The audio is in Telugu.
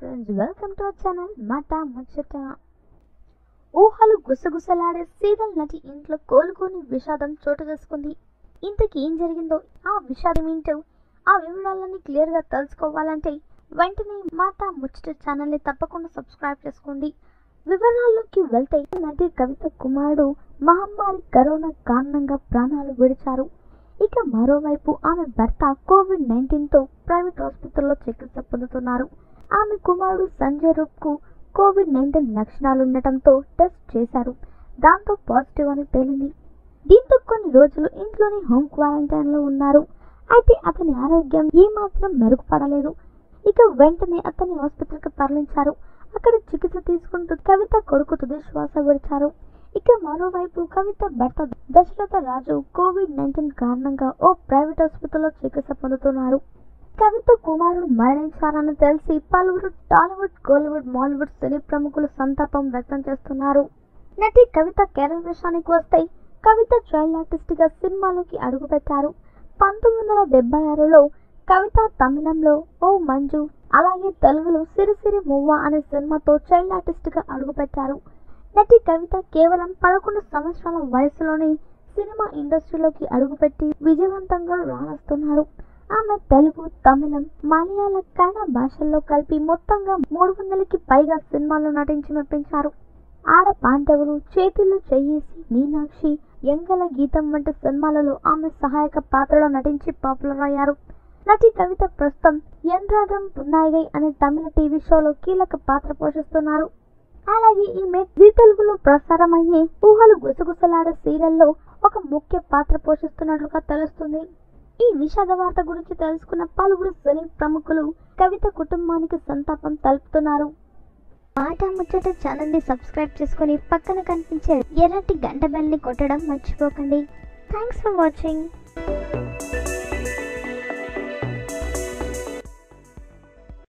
Friends welcome to our channel మాట ముచ్చట ఊహలు గుసగుసలాడే సీరియల్ నటి ఇంట్లో కోలుకోని విషాదం చోటు చేసుకుంది. ఇంతకీ ఏం జరిగిందో ఆ విషాదం ఏంటో ఆ వివరాలన్నీ క్లియర్గా తెలుసుకోవాలంటే వెంటనే మాట ముచ్చట ఛానల్ని తప్పకుండా సబ్స్క్రైబ్ చేసుకోండి. వివరాల్లోకి వెళ్తే నటి కవిత కుమారుడు మహమ్మారి కరోనా కారణంగా ప్రాణాలు విడిచారు. ఇక మరోవైపు ఆమె భర్త కోవిడ్ నైన్టీన్తో ప్రైవేట్ ఆసుపత్రిలో చికిత్స పొందుతున్నారు. ఆమె కుమారుడు సంజయ్ రూప్కు కోవిడ్ నైన్టీన్ లక్షణాలు ఉండటంతో టెస్ట్ చేశారు. దాంతో పాజిటివ్ అని తేలింది. దీంతో కొన్ని రోజులు ఇంట్లోనే హోమ్ క్వారంటైన్లో ఉన్నారు. అయితే అతని ఆరోగ్యం ఏమాత్రం మెరుగుపడలేదు. ఇక వెంటనే అతన్ని ఆసుపత్రికి తరలించారు. అక్కడ చికిత్స తీసుకుంటూ కవిత కొడుకు తుది శ్వాస విడిచారు. ఇక మరోవైపు కవిత భర్త దశరథ రాజు కోవిడ్ నైన్టీన్ కారణంగా ఓ ప్రైవేట్ ఆసుపత్రిలో చికిత్స పొందుతున్నారు. కవిత కుమారుడు మరణించారని తెలిసి పలువురు టాలీవుడ్ కోలీవుడ్ మాలీవుడ్ సినీ ప్రముఖులు సంతాపం వ్యక్తం చేస్తున్నారు. నటి కవిత కేరళ విషయానికి వస్తే కవిత చైల్డ్ ఆర్టిస్ట్గా సినిమాలోకి అడుగుపెట్టారు. పంతొమ్మిది వందల డెబ్బై ఆరులో కవిత తమిళంలో ఓ మంజు అలాగే తెలుగులో సిరిసిరి మువ్వ అనే సినిమాతో చైల్డ్ ఆర్టిస్ట్గా అడుగుపెట్టారు. నటి కవిత కేవలం పదకొండు సంవత్సరాల వయసులోనే సినిమా ఇండస్ట్రీలోకి అడుగుపెట్టి విజయవంతంగా రాణిస్తున్నారు. ఆమె తెలుగు తమిళం మలయాళ కన్నడ భాషల్లో కలిపి మొత్తంగా మూడు వందలకి పైగా సినిమాల్లో నటించి మెప్పించారు ఆడ పాండవులు చేతిలో చేయేసి మీనాక్షి ఎంగల గీతం వంటి సినిమాలలో ఆమె సహాయక పాత్రలో నటించి పాపులర్ అయ్యారు. నటి కవిత ప్రస్తుతం ఎండ్రాడ్రం పున్నాయిగై అనే తమిళ టీవీ షోలో కీలక పాత్ర పోషిస్తున్నారు. అలాగే ఈమె జీ తెలుగులో ప్రసారమయ్యే ఊహలు గుసగుసలాడే సీరియల్లో ఒక ముఖ్య పాత్ర పోషిస్తున్నట్లుగా తెలుస్తుంది. ఈ విషాద వార్త గురించి తెలుసుకున్న పలువురు సినీ ప్రముఖులు కవిత కుటుంబానికి సంతాపం తెలుపుతున్నారు. మాట ముచ్చట ఛానల్ని సబ్స్క్రైబ్ చేసుకుని పక్కన కనిపించే ఎర్రటి గంట బెల్ని కొట్టడం మర్చిపోకండి. Thanks for watching